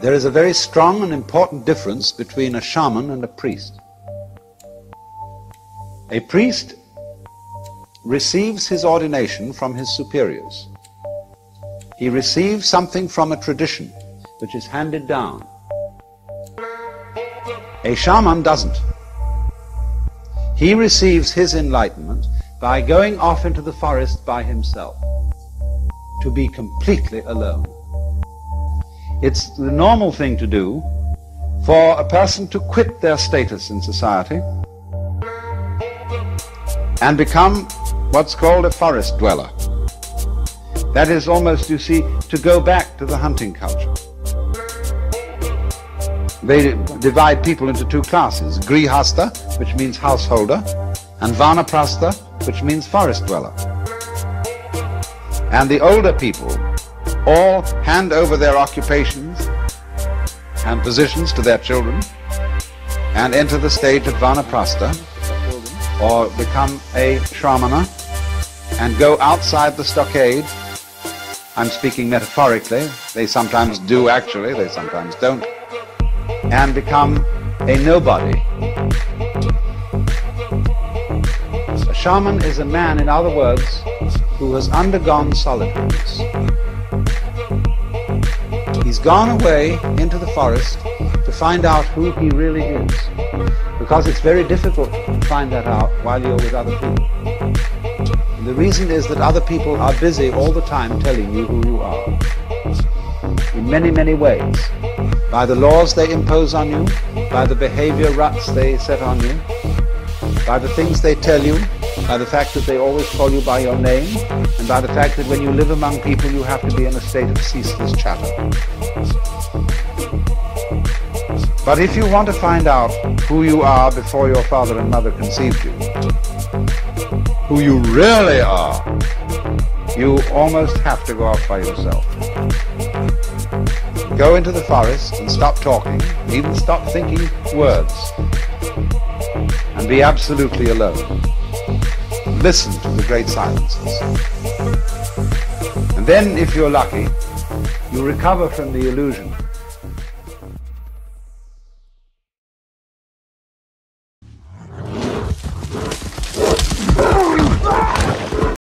There is a very strong and important difference between a shaman and a priest. A priest receives his ordination from his superiors. He receives something from a tradition which is handed down. A shaman doesn't. He receives his enlightenment by going off into the forest by himself to be completely alone. It's the normal thing to do for a person to quit their status in society and become what's called a forest dweller. That is almost, you see, to go back to the hunting culture. They divide people into two classes, Grihasta, which means householder, and Vanaprastha, which means forest dweller. And the older people all hand over their occupations and positions to their children and enter the stage of vanaprastha or become a shramana and go outside the stockade. I'm speaking metaphorically. They sometimes do actually, they sometimes don't. And become a nobody. A shaman is a man, in other words, who has undergone solitudeness. He's gone away into the forest to find out who he really is. Because it's very difficult to find that out while you're with other people. And the reason is that other people are busy all the time telling you who you are. In many, many ways. By the laws they impose on you, by the behavior ruts they set on you, by the things they tell you, by the fact that they always call you by your name, and by the fact that when you live among people you have to be in a state of ceaseless chatter. But if you want to find out who you are before your father and mother conceived you, who you really are, you almost have to go off by yourself. Go into the forest and stop talking, even stop thinking words, and be absolutely alone. Listen to the great silences. And then, if you're lucky, you recover from the illusion